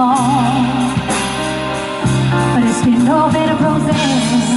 But it's been no bed of roses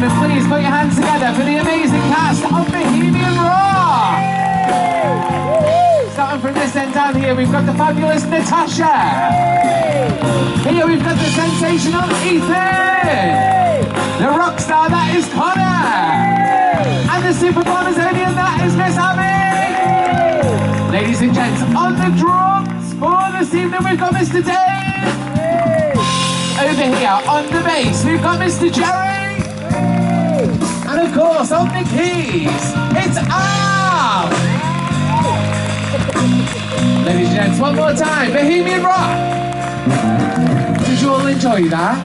gentlemen, please put your hands together for the amazing cast of Bohemian Rock. Starting from this end down here, we've got the fabulous Natasha. Here we've got the sensational Ethan. The rock star, that is Connor. And the super Amazonian, that is Miss Abby. Ladies and gents, on the drums for this evening, we've got Mr. Dave. Over here on the bass, we've got Mr. Jerry. On the keys, it's Al. Ladies and gents, one more time, Bohemian Rock. Did you all enjoy that?